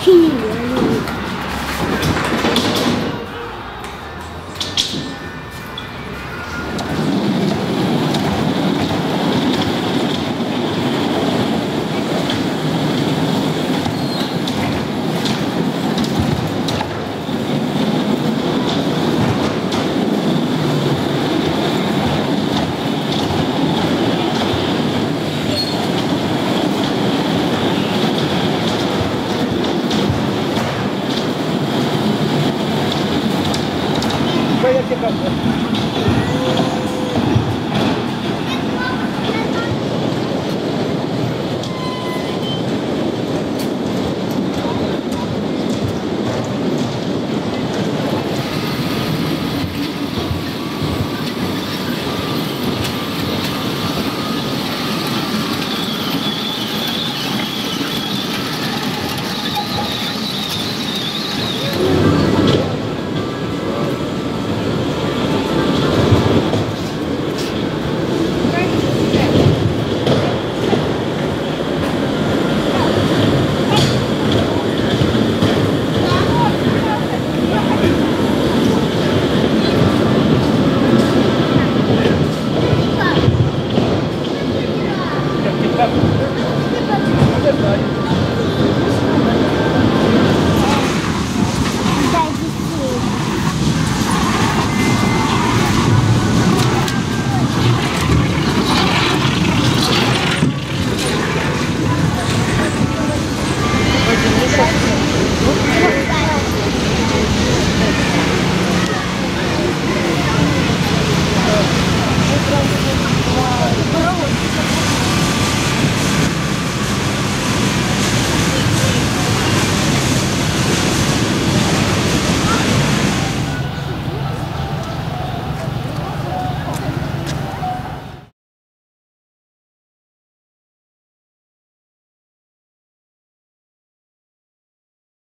听你ってるか。